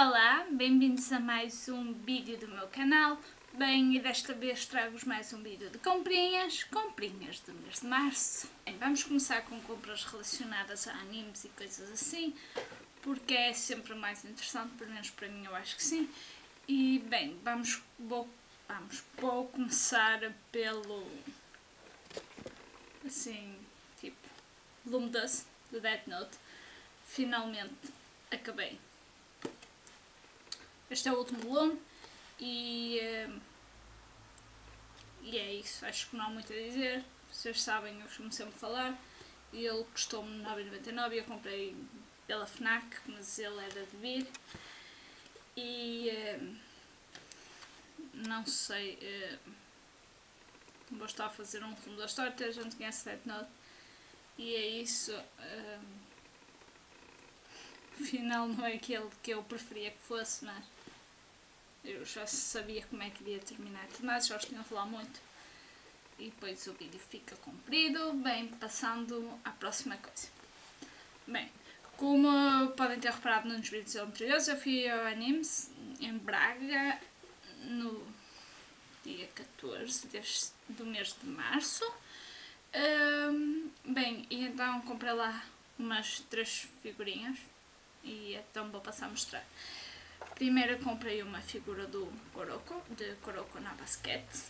Olá, bem-vindos a mais um vídeo do meu canal. Bem, e desta vez trago-vos mais um vídeo de comprinhas, comprinhas do mês de março. Bem, vamos começar com compras relacionadas a animes e coisas assim, porque é sempre mais interessante, pelo menos para mim eu acho que sim. E bem, vamos, vou, vamos, vou começar pelo, assim, tipo, Dust, do Death Note. Finalmente acabei. Este é o último volume e, uh, e é isso. Acho que não há muito a dizer. Vocês sabem, eu costumo sempre falar. Ele custou-me 9,99 e eu comprei pela FNAC, mas ele era de vir. E uh, não sei. Uh, vou estar a fazer um resumo da história, a gente conhece Death. E é isso. Uh, final não é aquele que eu preferia que fosse, mas eu já sabia como é que iria terminar mas já tinham a falar muito. E depois o vídeo fica comprido. Bem, passando à próxima coisa. Bem, como podem ter reparado nos vídeos anteriores, eu fui ao Animes em Braga no dia 14 deste, do mês de março. Bem, e então comprei lá umas três figurinhas e então vou passar a mostrar. Primeiro comprei uma figura do Kuroko, de Kuroko na basquete.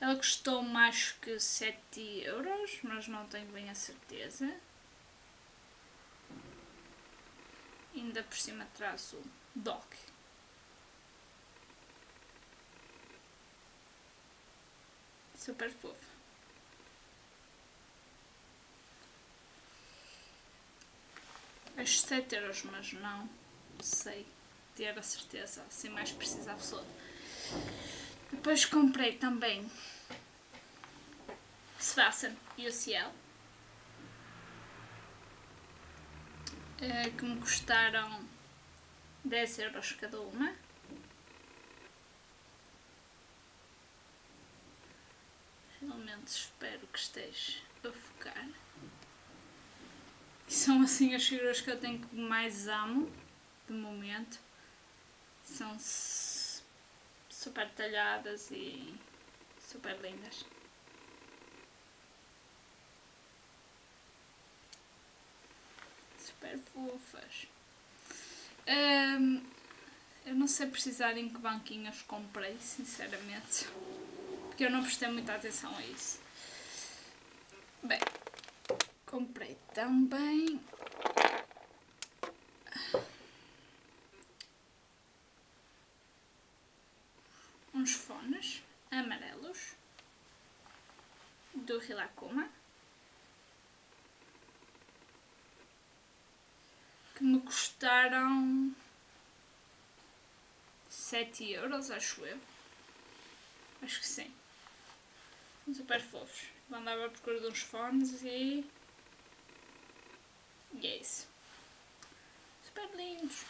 Ela custou mais que 7 euros, mas não tenho bem a certeza. Ainda por cima traz o dock. Super fofa. Acho 7 euros, mas não sei ter a certeza, sem mais precisa absoluta. Depois comprei também Sebastian e o Ciel, eh, que me custaram 10 euros cada uma. Realmente espero que esteja a focar são assim as figuras que eu tenho que mais amo de momento. São super talhadas e super lindas. Super fofas. Eu não sei precisar em que banquinhos comprei, sinceramente. Porque eu não prestei muita atenção a isso. Bem, Comprei também uns fones amarelos do Hilakuma que me custaram 7 euros, acho eu. Acho que sim. Super fofos. Andava a procura de uns fones e e é. Super lindos.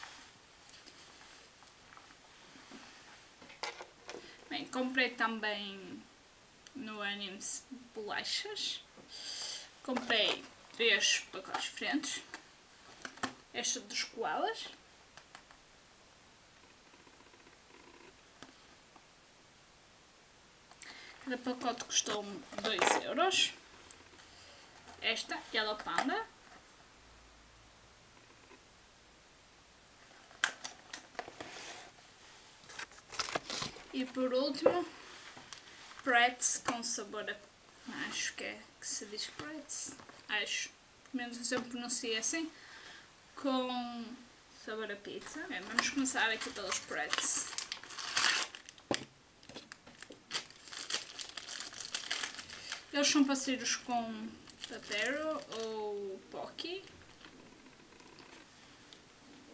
Bem, comprei também no Animes bolachas. Comprei três pacotes diferentes. Esta dos koalas. Cada pacote custou-me 2 euros. Esta, Yellow Panda. E por último, pretz com sabor a... Acho que é que se diz pretz. Acho. Pelo menos eu sempre pronunciei assim. Com sabor a pizza. Bem, vamos começar aqui pelos pretz. Eles são parceiros com Papero ou Pocky.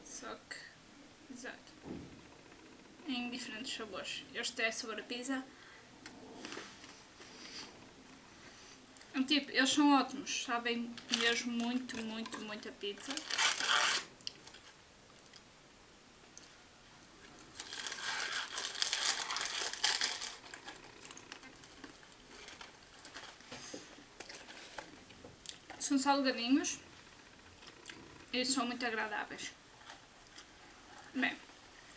Só que... Exato em diferentes sabores. Este é sabor a pizza. Tipo, eles são ótimos, sabem mesmo muito, muito, muito a pizza. São salgadinhos. e são muito agradáveis. Bem,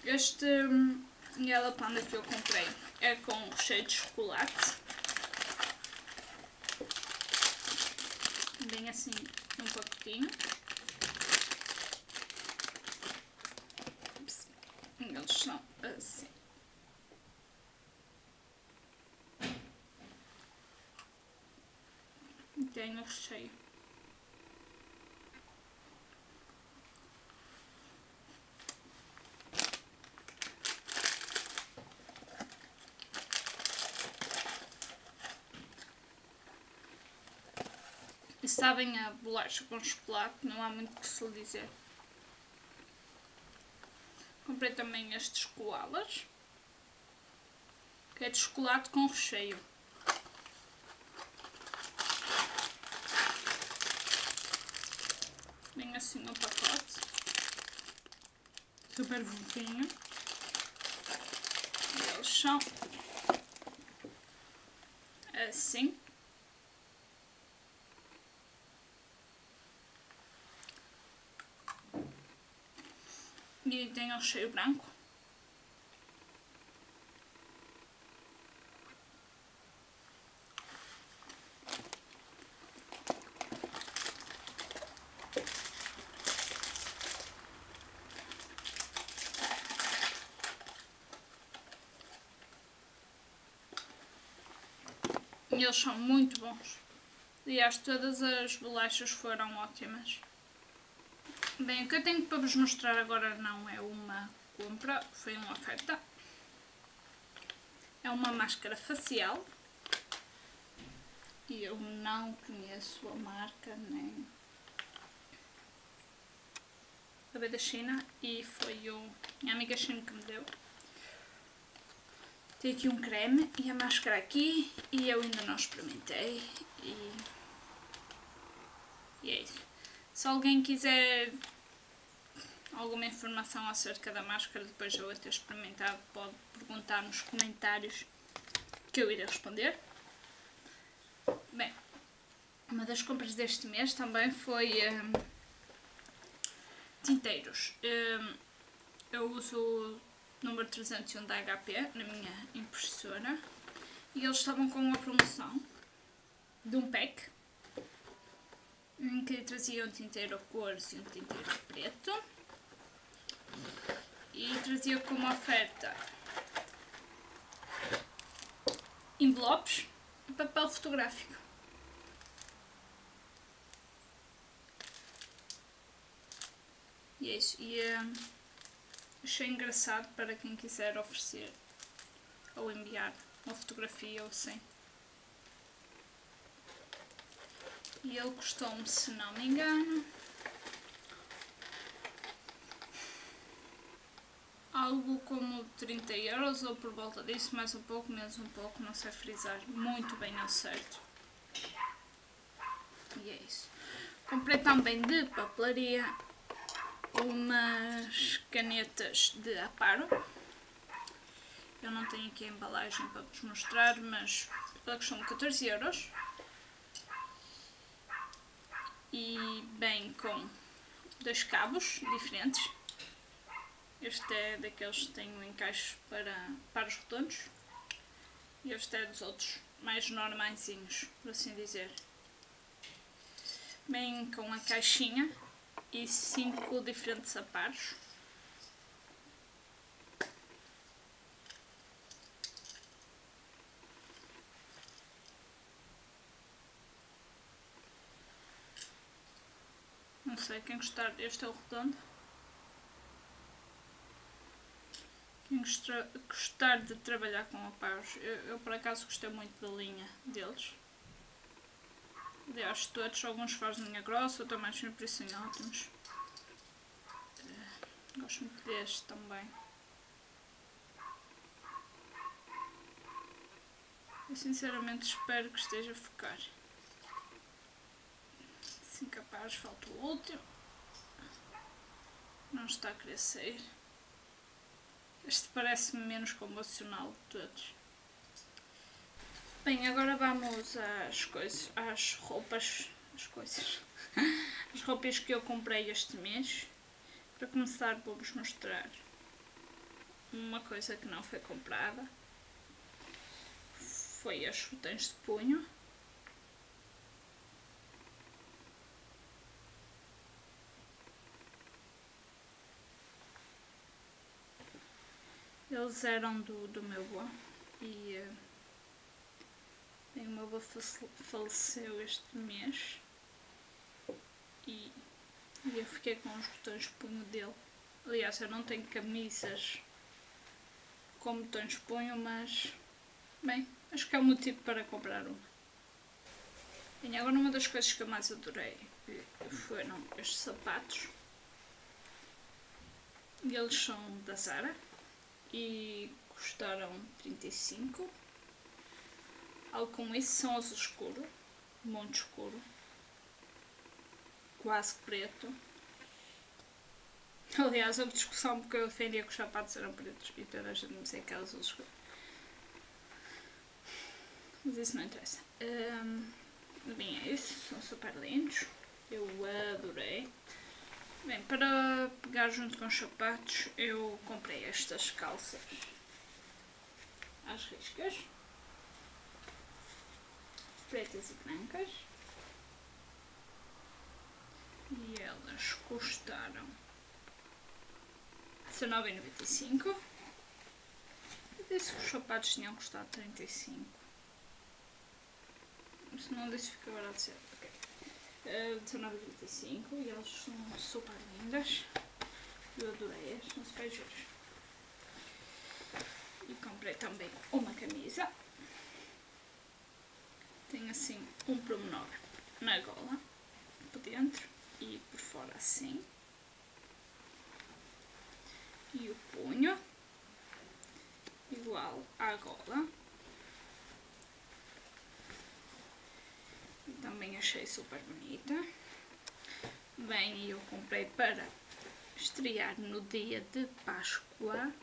este hum, Yellow Panda que eu comprei é com recheio de chocolate. Bem assim, um pacotinho. Eles são assim. Tem o recheio. E sabem a bolacha com chocolate, não há muito que se dizer. Comprei também estes koalas, que é de chocolate com recheio. Vem assim no pacote, super fofinho. E eles são assim. E tem o recheio branco. E eles são muito bons. Aliás, todas as bolachas foram ótimas. Bem, o que eu tenho para vos mostrar agora não é uma compra, foi uma oferta. É uma máscara facial. E eu não conheço a marca nem a da China e foi o minha amiga China que me deu. Tem aqui um creme e a máscara aqui e eu ainda não experimentei e, e é isso. Se alguém quiser alguma informação acerca da máscara depois de eu a ter experimentado, pode perguntar nos comentários que eu irei responder. Bem, uma das compras deste mês também foi um, tinteiros. Um, eu uso o número 301 da HP na minha impressora e eles estavam com uma promoção de um pack em que trazia um tinteiro cores e um tinteiro preto e trazia como oferta envelopes e papel fotográfico. E é isso. E uh, achei engraçado para quem quiser oferecer ou enviar uma fotografia ou assim. E ele custou-me, se não me engano, algo como 30 euros ou por volta disso, mais um pouco, menos um pouco, não sei frisar muito bem ao certo. E é isso. Comprei também de papelaria umas canetas de aparo. Eu não tenho aqui a embalagem para vos mostrar, mas ela custam 14 euros e bem com dois cabos diferentes. Este é daqueles que têm um encaixe para, para os e este é dos outros mais normaisinhos, por assim dizer. Bem com a caixinha e cinco diferentes aparos. Não sei, quem gostar, este é o redondo. Quem gostar de trabalhar com aparos, eu, eu por acaso gostei muito da linha deles. Aliás, todos, alguns fazem linha grossa, outros mais fino, por isso são ótimos. Uh, gosto muito deste também. Eu sinceramente espero que esteja a focar capaz, falta o último. Não está a sair. Este parece-me menos convencional de todos. Bem, agora vamos às coisas, às roupas, as coisas, as roupas que eu comprei este mês. Para começar vou-vos mostrar uma coisa que não foi comprada. Foi as chutãs de punho. Eles eram do, do meu avô e uh, o meu avô faleceu este mês e, e eu fiquei com os botões de punho dele. Aliás, eu não tenho camisas com botões de punho, mas bem, acho que é o motivo para comprar uma. E agora uma das coisas que eu mais adorei foram estes sapatos. Eles são da Zara e custaram 35. Algo como isso são azul escuro, muito escuro, quase preto. Aliás, houve discussão porque eu defendia que os sapatos eram pretos e toda a gente me dizia que era azul escuro. Mas isso não interessa. Um, bem, é isso. São super lindos. Eu adorei. Bem, para pegar junto com os sapatos, eu comprei estas calças às riscas, pretas e brancas, e elas custaram R$19,95. Eu disse que os sapatos tinham custado 35. Se não disse fica barato certo. Ok. 19,35 e elas são super lindas. Eu adorei-as, são super giros. E comprei também uma camisa. Tem assim um promenor na gola, por dentro e por fora assim. E o punho, igual à gola. Também achei super bonita. Bem, eu comprei para estrear no dia de Páscoa.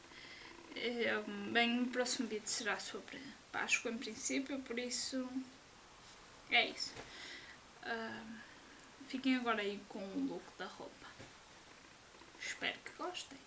Eh, bem, o próximo vídeo será sobre Páscoa em princípio, por isso é isso. Uh, fiquem agora aí com o look da roupa. Espero que gostem.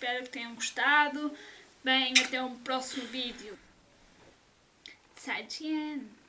Espero que tenham gostado. Bem, até um próximo vídeo. 再见。